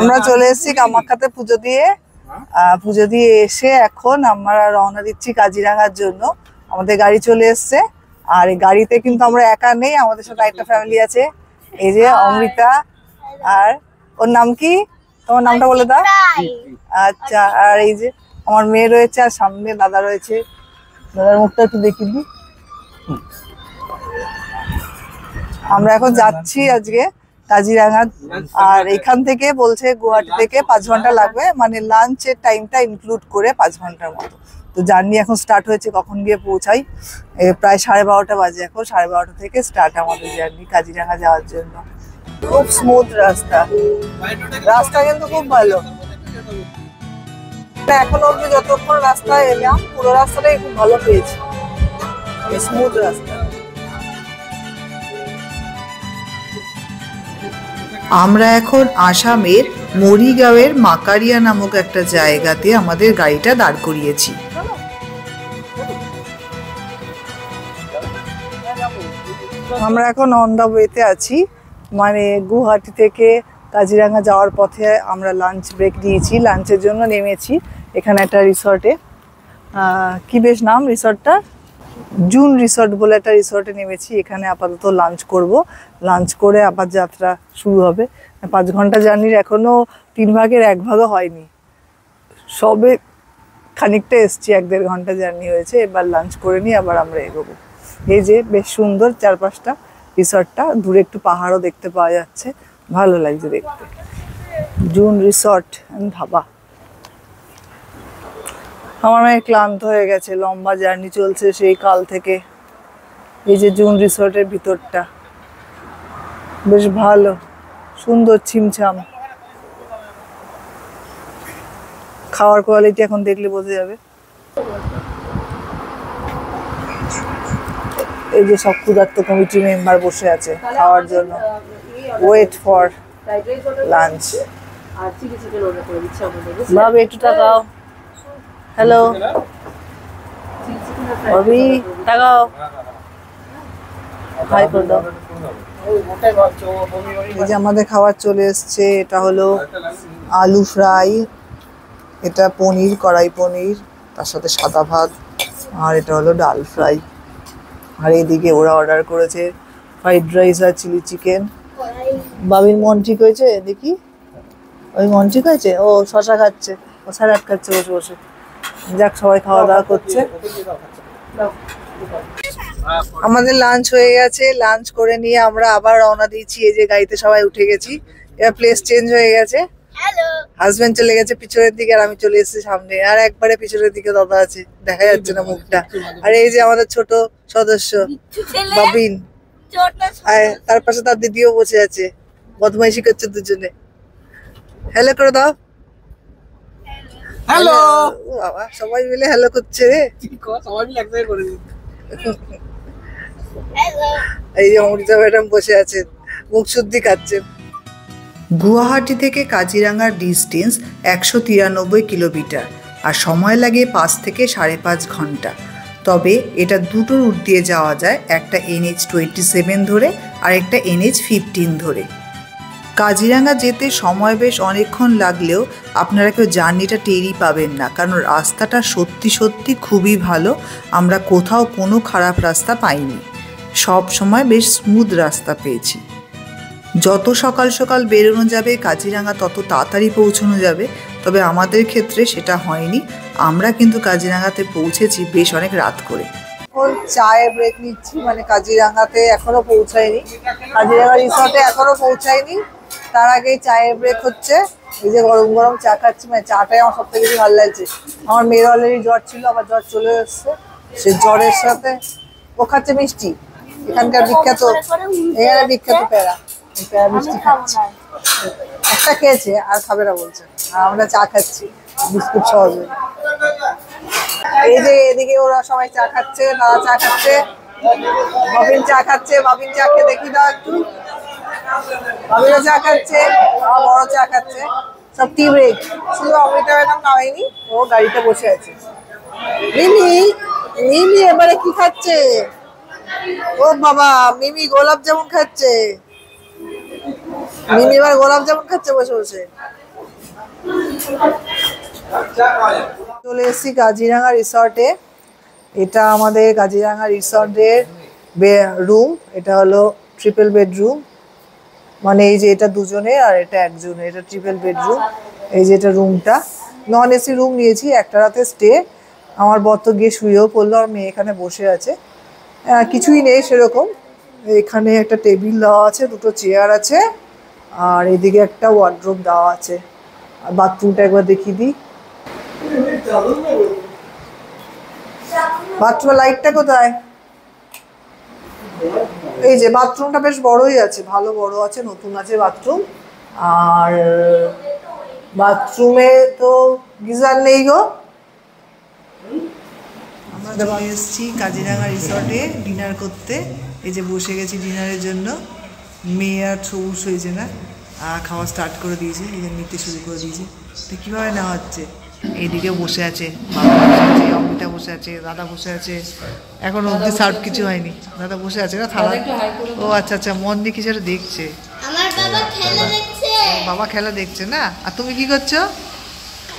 আমরা চলে এসেছি কামাখ্যাতে পুজো দিয়ে। পুজো দিয়ে এসে এখন আমরা রওনা দিচ্ছি কাজিরাঙার জন্য। আমাদের গাড়ি চলে এসছে। আর এই গাড়িতে কিন্তু আমরা একা নেই আমাদের সাথে একটা ফ্যামিলি আছে। এই যে অমৃতা আর ওর নাম কি? তোমার নামটা বলে দাও। আচ্ছা আর এই যে আমার মেয়ে রয়েছে আর সামনে দাদা রয়েছে। দাদার মুখটা একটু দেখি দি আমরা এখন যাচ্ছি আজকে। কাজিরাঙা। আর এখান থেকে বলছে গুয়াহাটি থেকে পাঁচ ঘণ্টা লাগবে। মানে লাঞ্চের টাইমটা ইনক্লুড করে পাঁচ ঘণ্টার মতো। তো জার্নি এখন স্টার্ট হয়েছে কখন গিয়ে পৌঁছাই? প্রায় সাড়ে বারোটা বাজে এখন। সাড়ে বারোটা থেকে স্টার্ট আমাদের জার্নি কাজিরাঙা যাওয়ার জন্য। খুব স্মুথ রাস্তা। রাস্তা কিন্তু খুব ভালো। এখন অব্দি যতক্ষণ রাস্তায় এলাম পুরো রাস্তাটাই খুব ভালো পেয়েছি। স্মুথ রাস্তা। আমরা এখন আসামের মরিগাঁওয়ের মাকারিয়া নামক একটা জায়গাতে আমাদের গাড়িটা দাঁড় করিয়েছি। আমরা এখন অন ওয়েতে আছি। মানে গুয়াহাটি থেকে কাজিরাঙা যাওয়ার পথে আমরা লাঞ্চ ব্রেক নিয়েছি লাঞ্চের জন্য নেমেছি এখানে একটা রিসর্টে কি বেশ নাম রিসর্টটা জুন রিসর্ট বলে একটা রিসর্টে নেমেছি, এখানে আপাতত লাঞ্চ করব। লাঞ্চ করে আবার যাত্রা শুরু হবে। পাঁচ ঘণ্টা জার্নির এখনও তিন ভাগের এক ভাগও হয়নি। সবে খানিকটা এসছি, এক দেড় ঘণ্টা জার্নি হয়েছে, এবার লাঞ্চ করে নিয়ে আবার আমরা এগোবো। এই যে বেশ সুন্দর চারপাশটা, রিসর্টটা, দূরে একটু পাহাড়ও দেখতে পাওয়া যাচ্ছে। ভালো লাগছে দেখতে। জুন রিসর্ট, ধাবা। আমার মেয়ে ক্লান্ত হয়ে গেছে লম্বা জার্নি চলছে সেই কাল থেকে। এই যে জুন রিসর্টের ভিতরটা। বেশ ভালো সুন্দর ছিমছাম। খাওয়ার কোয়ালিটি এখন দেখলে বোঝা যাবে। এই যে সব ক্ষুধার্ত কমিটি মেম্বার বসে আছে খাওয়ার জন্য। ওয়েট ফর লাঞ্চ ভাবে একটু টাকাও হ্যালো ভাবি টাকাও হাই করে দাও এই যে আমাদের খাবার চলে এসছে, এটা হলো আলু ফ্রাই, এটা পনির, কড়াই পনির, তার সাথে সাদা ভাত, আর এটা হলো ডাল ফ্রাই। আর এইদিকে ওরা অর্ডার করেছে ফ্রাইড রাইস আর চিলি চিকেন বাবির মন ঠিক হয়েছে? দেখি। ওই মন ঠিক হয়েছে? ও শশা খাচ্ছে। ও স্যালাড খাচ্ছে, বসে বসে। যাক সবাই খাওয়া দাওয়া করছে। আমাদের লাঞ্চ হয়ে গেছে। লাঞ্চ করে নিয়ে আমরা আবার রওনা দিয়েছি। এই যে গাড়িতে সবাই উঠে গেছি। এবার প্লেস চেঞ্জ হয়ে গেছে। হাজবেন্ড চলে গেছে পিছনের দিকে আর আমি চলে এসেছি সামনে। আর একবারে পিছনের দিকে দাদা আছে। দেখা যাচ্ছে না মুখটা। আর এই যে আমাদের ছোট সদস্য বাবিন। তার পাশে তার দিদিও বসে আছে। বদমাইশি করছে দুজনে। হ্যালো করে দাও। হ্যালো বাবা সবাই মিলে হ্যালো করছে রে। সবাই মিলে এক করে এই যে অমৃতা ম্যাডাম বসে আছেন মুখ শুদ্ধি খাচ্ছেন। গুয়াহাটি থেকে কাজিরাঙ্গার ডিস্টেন্স একশো তিরানব্বই কিলোমিটার আর সময় লাগে পাঁচ থেকে সাড়ে পাঁচ ঘণ্টা। তবে এটা দুটো রুট দিয়ে যাওয়া যায় একটা এনএইচ টোয়েন্টি সেভেন ধরে আর একটা এনএইচ ফিফটিন ধরে। কাজিরাঙ্গা যেতে সময় বেশ অনেকক্ষণ লাগলেও আপনারা কেউ জার্নিটা টেরই পাবেন না, কারণ রাস্তাটা সত্যি সত্যি খুবই ভালো, আমরা কোথাও কোনো খারাপ রাস্তা পাইনি। সব সময় বেশ স্মুথ রাস্তা পেয়েছি। যত সকাল সকাল বেরোনো যাবে, কাজিরাঙা তত তাড়াতাড়ি পৌঁছানো যাবে, তবে আমাদের ক্ষেত্রে সেটা হয়নি। আমরা কিন্তু কাজিরাঙাতে পৌঁছেছি বেশ অনেক রাত করে। এখন চায়ের ব্রেক নিচ্ছি মানে কাজিরাঙ্গাতে এখনও পৌঁছায়নি। কাজিরাঙ্গা রিসর্টে এখনও পৌঁছায়নি। তার আগেই চায়ের ব্রেক হচ্ছে। এই যে গরম গরম চা খাচ্ছি মানে চাটাই আমার সব থেকে বেশি ভালো লাগছে। আমার মেয়ের অলরেডি জ্বর ছিল আবার জ্বর চলে এসছে। সে জ্বরের সাথে ও খাচ্ছে মিষ্টি। এখানকার বিখ্যাত এখানে বিখ্যাত প্যারা। প্যারা মিষ্টি খাচ্ছে। একটা খেয়েছে আর খাবে না বলছে। আর আমরা চা খাচ্ছি বিস্কুট সহজে এই যে এদিকে ওরা সবাই চা খাচ্ছে, দাদা চা খাচ্ছে। বাবিন চা খাচ্ছে বাবিন চা খেয়ে দেখি দাও একটু। বাবিনও চা খাচ্ছে বড় চা খাচ্ছে। সব টি ব্রেক শুধু অমৃতা ম্যাডাম নামেনি, ও গাড়িতে বসে আছে। মিমি মিমি এবারে কি খাচ্ছে? ও বাবা, মিমি গোলাপ জামুন খাচ্ছে। মিমি এবার গোলাপ জামুন খাচ্ছে বসে বসে। চলে এসেছি কাজিরাঙা রিসর্টে এটা আমাদের কাজিরাঙা রিসর্টের রুম এটা হলো ট্রিপল বেডরুম মানে এই যে এটা দুজনের আর এটা একজনের এটা ট্রিপল বেডরুম এই যে এটা রুমটা নন এসি রুম নিয়েছি, একটা রাতে স্টে আমার বর তো গিয়ে শুয়েও পড়ল, আর মেয়ে এখানে বসে আছে। কিছুই নেই সেরকম। এখানে একটা টেবিল দেওয়া আছে, দুটো চেয়ার আছে। আর এদিকে একটা ওয়ার্ড্রোব দেওয়া আছে। আর বাথরুমটা একবার দেখিয়ে দিই। বাথরুমের লাইটটা কোথায়? এই যে বাথরুমটা বেশ বড়ই আছে, ভালো বড় আছে, নতুন আছে বাথরুম আর বাথরুমে তো গিজার নেই গো। আমরা চলে এসেছি কাজিরাঙা রিসর্টে ডিনার করতে। এই যে বসে গেছি ডিনারের জন্য। মেয়ে আর সবুজ হয়েছে না। খাওয়া স্টার্ট করে দিয়েছে এই যে নিতে শুরু করে দিয়েছে। তো কীভাবে নেওয়া হচ্ছে? এইদিকে বসে আছে বাবা বসে আছে অমিতা বসে আছে দাদা বসে আছে। এখন অবধি সার্ভ কিছু হয়নি। দাদা বসে আছে না থালা? ও আচ্ছা আচ্ছা মন দিয়ে কিছু একটা দেখছে বাবা খেলা দেখছে। বাবা খেলা দেখছে না? আর তুমি কি করছ?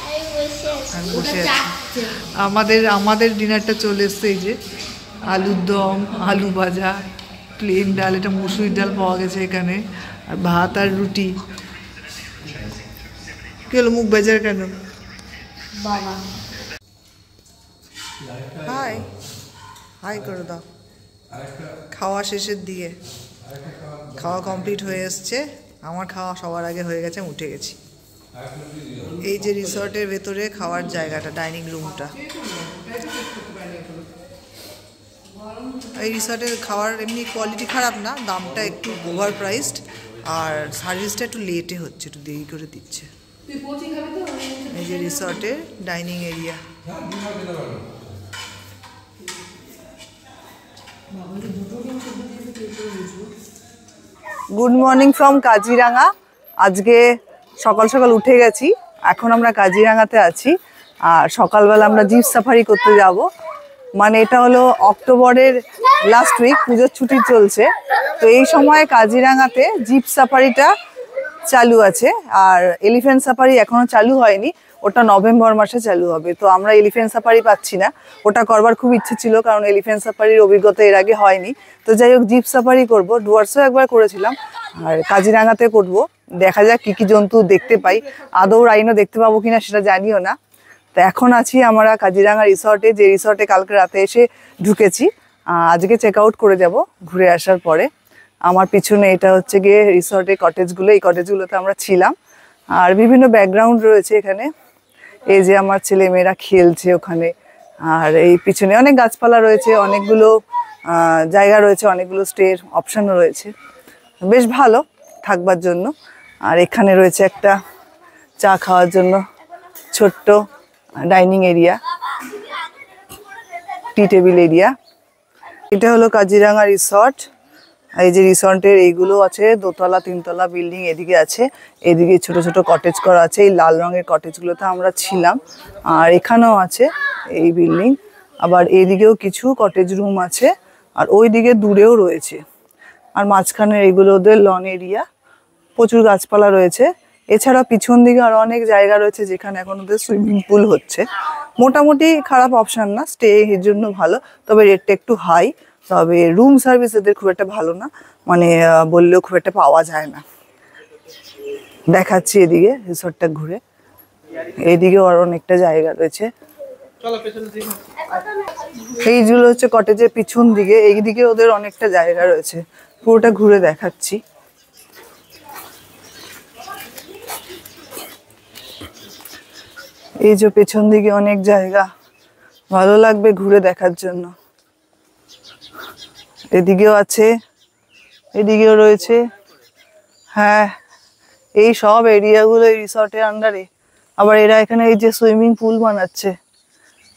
আমি বসে আছি। বসে আছি। আমাদের আমাদের ডিনারটা চলে এসছে এই যে। আলুর দম আলু ভাজা প্লেন ডাল এটা মুসুরির ডাল পাওয়া গেছে এখানে। আর ভাত আর রুটি। কি হলো মুখ বেজার কেন? হাই হাই করে দাও খাওয়া শেষের দিকে। খাওয়া কমপ্লিট হয়ে এসছে। আমার খাওয়া সবার আগে হয়ে গেছে আমি উঠে গেছি। এই যে রিসর্টের ভেতরে খাওয়ার জায়গাটা ডাইনিং রুমটা। এই রিসর্টের খাওয়ার এমনি কোয়ালিটি খারাপ না দামটা একটু ওভার প্রাইসড আর সার্ভিসটা একটু লেটে হচ্ছে একটু দেরি করে দিচ্ছে। এই যে রিসর্টের dining area good morning from Kaziranga আজকে সকাল সকাল উঠে গেছি। এখন আমরা কাজিরাঙাতে আছি। আর সকালবেলা আমরা জিপ সাফারি করতে যাব। মানে এটা হলো অক্টোবরের লাস্ট উইক পুজোর ছুটি চলছে। তো এই সময় কাজিরাঙাতে জিপ সাফারিটা চালু আছে। আর এলিফ্যান্ট সাফারি এখনও চালু হয়নি। ওটা নভেম্বর মাসে চালু হবে। তো আমরা এলিফ্যান্ট সাফারি পাচ্ছি না। ওটা করবার খুব ইচ্ছে ছিল, কারণ এলিফ্যান্ট সাফারির অভিজ্ঞতা এর আগে হয়নি। তো যাই হোক জিপ সাফারি করব। ডুয়ার্সও একবার করেছিলাম, আর কাজিরাঙাতে করব। দেখা যাক কি কি জন্তু দেখতে পাই। আদৌ রাইনও দেখতে পাবো কিনা সেটা জানিও না। তো এখন আছি আমরা কাজিরাঙা রিসর্টে যে রিসর্টে কালকে রাতে এসে ঢুকেছি। আজকে চেক আউট করে যাব ঘুরে আসার পরে। আমার পিছনে এটা হচ্ছে গিয়ে রিসর্টে কটেজগুলো এই কটেজগুলোতে আমরা ছিলাম। আর বিভিন্ন ব্যাকগ্রাউন্ড রয়েছে এখানে। এই যে আমার ছেলে মেয়েরা খেলছে ওখানে, আর এই পিছনে অনেক গাছপালা রয়েছে, অনেকগুলো জায়গা রয়েছে, অনেকগুলো স্টের অপশানও রয়েছে। বেশ ভালো থাকবার জন্য। আর এখানে রয়েছে একটা চা খাওয়ার জন্য ছোট্ট dining area, tea table area. এটা হলো কাজিরাঙা রিসর্ট। এই যে রিসর্টের এইগুলো আছে, দোতলা, তিনতলা বিল্ডিং এদিকে আছে, এদিকে ছোট ছোট কটেজ করা আছে, এই লাল রঙের কটেজগুলোতে আমরা ছিলাম। আর এখানেও আছে এই বিল্ডিং। আবার এইদিকেও কিছু কটেজ রুম আছে, আর ওই দিকে দূরেও রয়েছে। আর মাঝখানে এইগুলো ওদের লন এরিয়া প্রচুর গাছপালা রয়েছে। এছাড়া পিছন দিকে আর অনেক জায়গা রয়েছে যেখানে এখন ওদের সুইমিং পুল হচ্ছে। মোটামুটি খারাপ অপশন না স্টে এর জন্য ভালো, তবে রেটটা একটু হাই তবে রুম সার্ভিস এদের খুব একটা ভালো না। মানে বললেও খুব একটা পাওয়া যায় না। দেখাচ্ছি এদিকে রিসোর্টটা ঘুরে। এইদিকেও আর অনেকটা জায়গা রয়েছে। এইগুলো হচ্ছে কটেজের পিছন দিকে এই দিকে ওদের অনেকটা জায়গা রয়েছে। পুরোটা ঘুরে দেখাচ্ছি। এই যে পেছন দিকে অনেক জায়গা, ভালো লাগবে ঘুরে দেখার জন্য। এদিকেও আছে, এদিকেও রয়েছে। হ্যাঁ এই সব এরিয়াগুলো এই রিসর্টের আন্ডারে আবার এরা এখানে এই যে সুইমিং পুল বানাচ্ছে।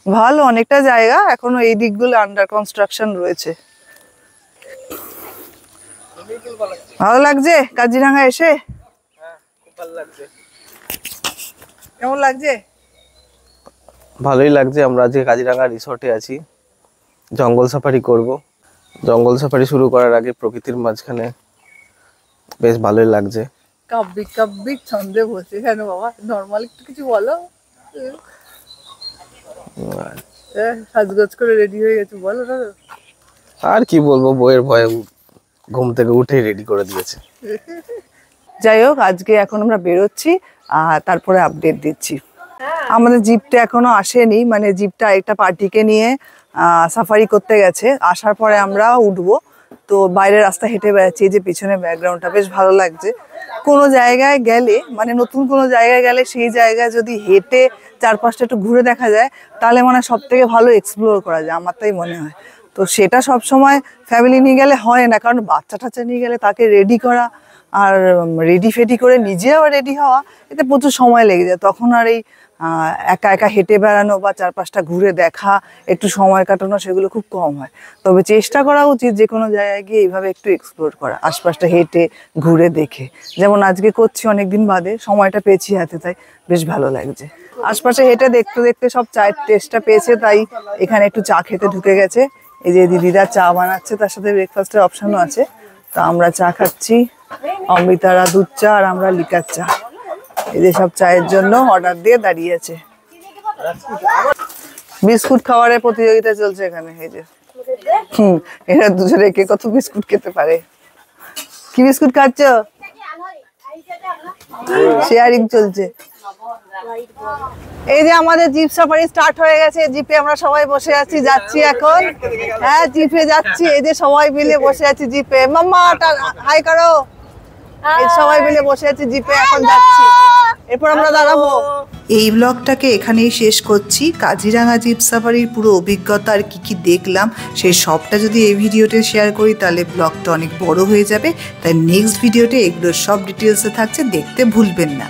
ভালো, অনেকটা জায়গা, এখনও এই দিকগুলো আন্ডার কনস্ট্রাকশন রয়েছে। ভালো লাগছে? কাজিরাঙা এসে? কেমন লাগছে? ভালোই লাগছে, আমরা আজকে কাজিরাঙা রিসর্টে আছি, জঙ্গল সাফারি করব। জঙ্গল সাফারি শুরু করার আগে প্রকৃতির মাঝখানে বেশ ভালোই লাগছে। কাব্যিক কাব্যিক ছন্দে বসে কেন বাবা? নর্মাল একটু কিছু বলো। সাজগোজ করে রেডি হয়ে গেছে বলো দাদা আর কি বলব বইয়ের ভয়ে ঘুম থেকে উঠেই রেডি করে দিয়েছে। যাই হোক আজকে এখন আমরা বেরোচ্ছি আর তারপরে আপডেট দিচ্ছি। আমাদের জিপটা এখনও আসেনি মানে জিপটা একটা পার্টিকে নিয়ে সাফারি করতে গেছে। আসার পরে আমরা উঠবো। তো বাইরের রাস্তা হেঁটে বেড়াচ্ছি যে পিছনে ব্যাকগ্রাউন্ডটা বেশ ভালো লাগছে। কোনো জায়গায় গেলে মানে নতুন কোনো জায়গায় গেলে সেই জায়গায় যদি হেঁটে চারপাশটা একটু ঘুরে দেখা যায়, তাহলে মানে সব থেকে ভালো এক্সপ্লোর করা যায়, আমার তাই মনে হয়। তো সেটা সব সময় ফ্যামিলি নিয়ে গেলে হয় না, কারণ বাচ্চা টাচ্চা নিয়ে গেলে তাকে রেডি করা আর রেডি ফেডি করে নিজে আবার রেডি হওয়া, এতে প্রচুর সময় লেগে যায়। তখন আর এই একা একা হেঁটে বেড়ানো বা চারপাশটা ঘুরে দেখা, একটু সময় কাটানো, সেগুলো খুব কম হয়। তবে চেষ্টা করা উচিত যে কোনো জায়গায় গিয়ে এইভাবে একটু এক্সপ্লোর করা, আশপাশটা হেঁটে, ঘুরে দেখে। যেমন আজকে করছি, অনেকদিন বাদে, সময়টা পেয়েছি হাতে, তাই বেশ ভালো লাগছে। আশপাশে হেঁটে দেখতে দেখতে সব চায়ের টেস্টটা পেয়েছে, তাই এখানে একটু চা খেতে ঢুকে গেছে। এই যে দিদিরা চা বানাচ্ছে, তার সাথে ব্রেকফাস্টের অপশনও আছে। তা আমরা চা খাচ্ছি। অমৃতারা দুধ চা আর আমরা লিকার চা। যে সব চায়ের জন্য অর্ডার দিয়ে দাঁড়িয়ে আছে। বিস্কুট খাওয়ারের প্রতিযোগিতা চলছে এখানে, এই যে। হুম, এরা দুজনে কে কত বিস্কুট খেতে পারে? কি বিস্কুট খাচ্ছ? শেয়ারিং চলছে। এই যে আমাদের জিপ সাফারি স্টার্ট হয়ে গেছে জিপে আমরা সবাই বসে আছি, যাচ্ছি এখন। হ্যাঁ জিপে যাচ্ছি, এই যে সবাই মিলে বসে আছি জিপে মাম্মা হাই করো। সবাই মিলে বসে আছি জিপে এখন যাচ্ছি। এরপর আমরা দাঁড়াবো। এই ব্লগটাকে এখানেই শেষ করছি। কাজিরাঙা জিপ সাফারির পুরো অভিজ্ঞতা আর কী কী দেখলাম সেই সবটা যদি এই ভিডিওতে শেয়ার করি তাহলে ব্লগটা অনেক বড় হয়ে যাবে। তাই নেক্সট ভিডিওতে এগুলোর সব ডিটেলসে থাকছে দেখতে ভুলবেন না।